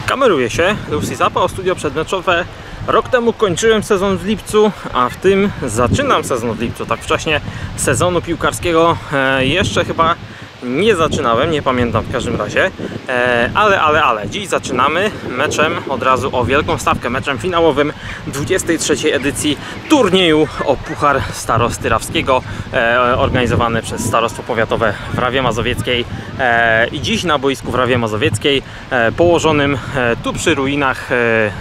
Kameruje się, Lucy Zapał, studio przedmeczowe. Rok temu kończyłem sezon w lipcu, a w tym zaczynam sezon w lipcu. Tak wcześnie sezonu piłkarskiego e, jeszcze chyba nie zaczynałem, nie pamiętam w każdym razie. E, ale, ale, ale, dziś zaczynamy meczem od razu o wielką stawkę, meczem finałowym 23 edycji turnieju o Puchar Starosty Rawskiego, e, organizowany przez Starostwo Powiatowe w Rawie Mazowieckiej. E, I dziś na boisku w Rawie Mazowieckiej, położonym tu przy ruinach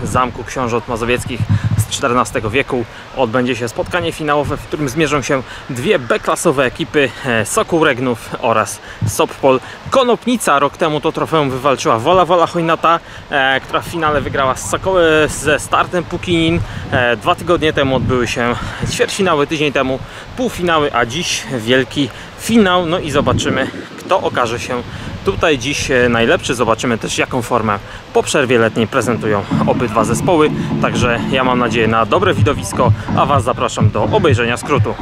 Zamku Książąt Mazowieckich z XIV wieku, odbędzie się spotkanie finałowe, w którym zmierzą się dwie B-klasowe ekipy Sokół Regnów oraz Soppol. Konopnica rok temu to trofeum wywalczyła Wola Wola Chojnata, e, która w finale wygrała z Sokoły ze startem Pukinin. E, dwa tygodnie temu odbyły się ćwierćfinały, tydzień temu półfinały, a dziś wielki finał. No i zobaczymy, kto okaże się tutaj dziś e, najlepszy. Zobaczymy też, jaką formę po przerwie letniej prezentują obydwa zespoły. Także ja mam nadzieję na dobre widowisko, a Was zapraszam do obejrzenia skrótu.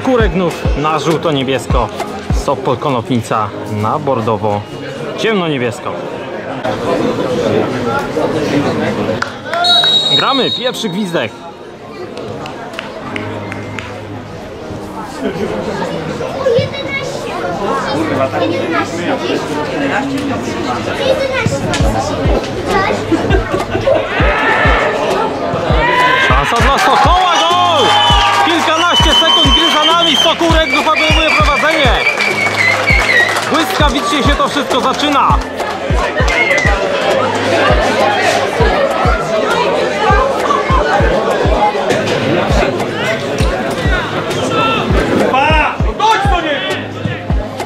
Sokół Regnów na żółto-niebiesko, Sopol Konopnica na bordowo, ciemno-niebiesko. Gramy, pierwszy gwizdek. Szansa dla Sokoła, gol! Kilkanaście sekund gry za nami, Sokół Regnów obejmuje prowadzenie. Błyskawicznie się to wszystko zaczyna.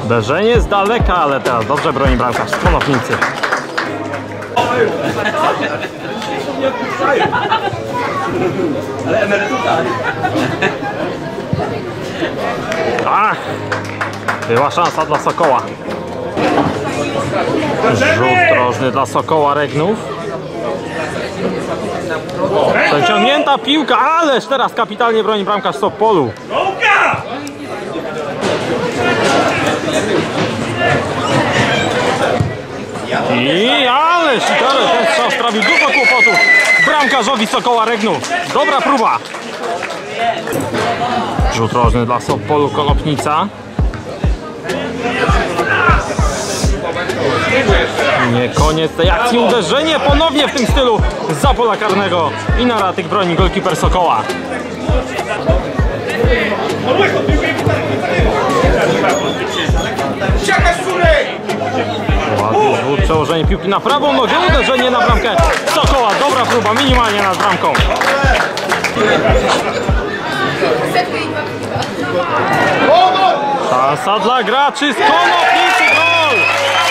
Uderzenie z daleka, ale teraz dobrze broni bramkarz z Konopnicy. Ach, była szansa dla Sokoła. Rzut drożny dla Sokoła Regnów. Przeciągnięta piłka, ależ teraz kapitalnie broni bramkarz Sopolu. I ależ i teraz ten strzał sprawił dużo kłopotów bramkarzowi Sokoła Regnów. Dobra próba. Rzut rożny dla Sopolu Konopnica. Nie koniec tej akcji. Uderzenie ponownie w tym stylu za pola karnego. I na ratyk broni golkiper Sokoła. Ładny rzut, przełożenie piłki na prawą nogę, uderzenie na bramkę Sokoła. Dobra próba, minimalnie nad bramką. Szansa dla graczy z Konopnicy, gol!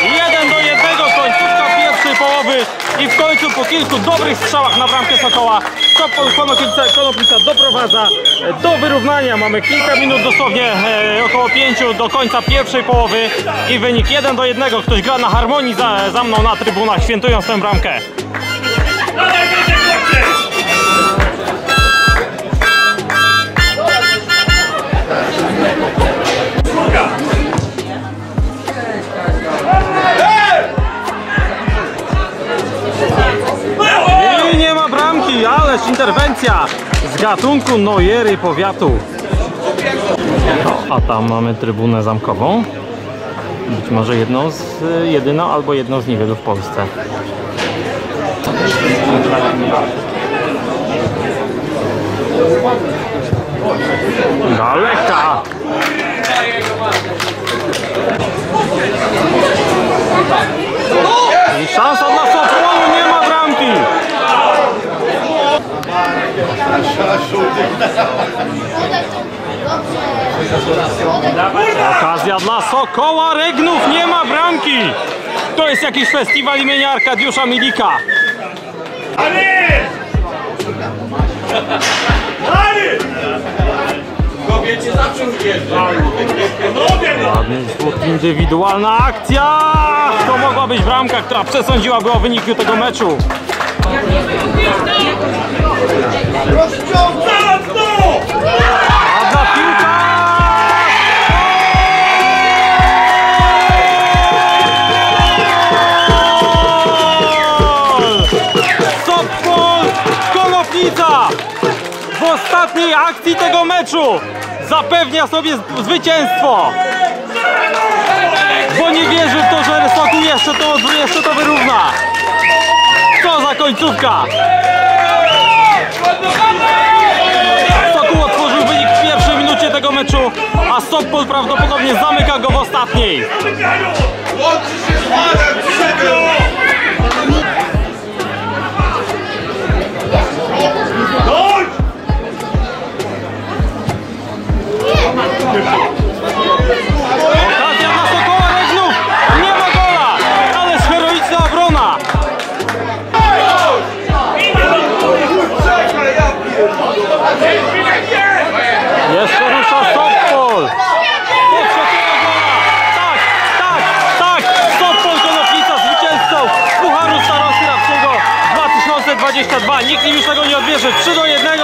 Jeden do jednego, końcówka pierwszej połowy i w końcu po kilku dobrych strzałach na bramkę Sokoła Konopnica, Konopnica doprowadza do wyrównania. Mamy kilka minut dosłownie, e, około pięciu do końca pierwszej połowy i wynik 1 do 1. Ktoś gra na harmonii za, za mną na trybunach, świętując tę bramkę. Ależ interwencja z gatunku Nojery powiatu. No, a tam mamy trybunę zamkową. Być może jedną z, jedyną albo jedną z niewielu w Polsce. Daleka! I szansa dla Sopolu, nie ma bramki! Okazja dla Sokoła Regnów, nie ma bramki! To jest jakiś festiwal imienia Arkadiusza Milika. Ładny rzut, indywidualna akcja! To mogła być bramka, która przesądziłaby o wyniku tego meczu. A meczu zapewnia sobie z- zwycięstwo. Bo nie wierzy w to, że Sokół jeszcze to, jeszcze to wyrówna. Co za końcówka! Sokół otworzył wynik w pierwszej minucie tego meczu, a Sopol prawdopodobnie zamyka go w ostatniej. Okazja 2022. Nikt im już tego nie odbierze. 3 do 1.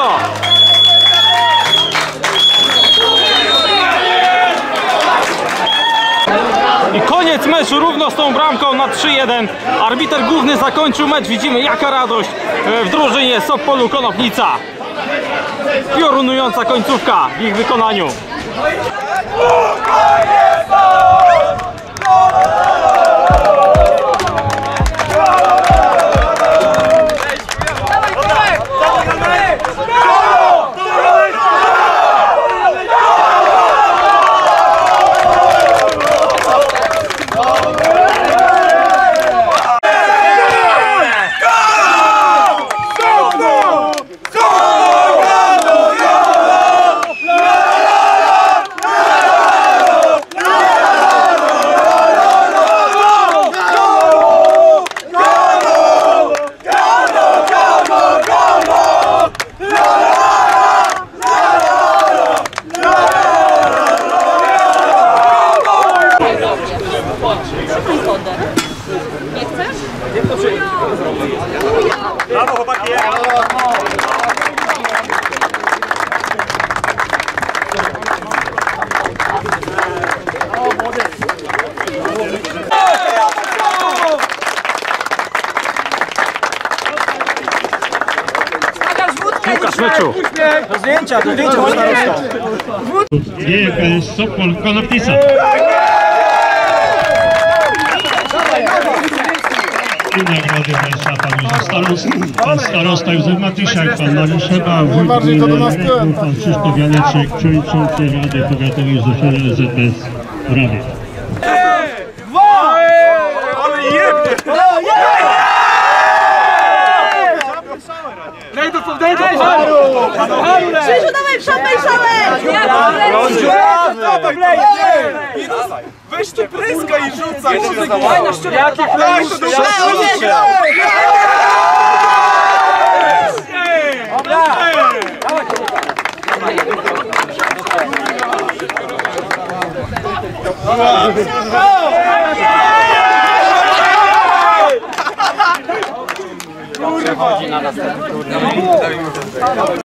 I koniec meczu równo z tą bramką na 3-1. Arbiter główny zakończył mecz. Widzimy jaka radość e, w drużynie Sopolu Konopnica. Piorunująca końcówka w ich wykonaniu. Łukasz meczu. GKS Sopol Konopnica. Nagrody Państwa Pan Józef Starosta, pan starosta Józef Matysiak, Pan Mariusz Chyba, Wójt Gminy Legów, Pan Krzysztof Janeczek, Przewodniczący Rady Powiatowej ZPS ZPS Rawie. Krzysiu, dawaj szamę i szamę! weź tu pryska i rzucaj się! Fajna szczura! Jaki flash! Dobra! Kurwa! Przechodzi na następny turniej.